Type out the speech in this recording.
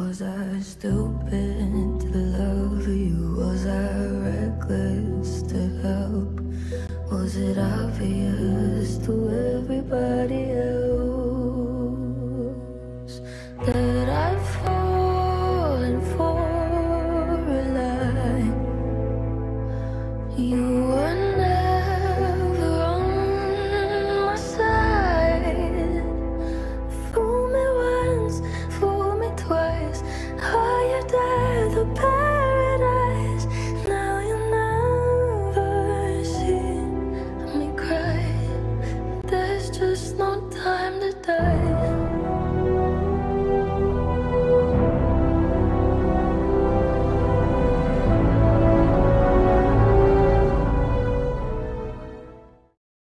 Was I stupid to love you? Was I reckless to help? Was it obvious to everybody else that I've fallen for a lie? You no time to die.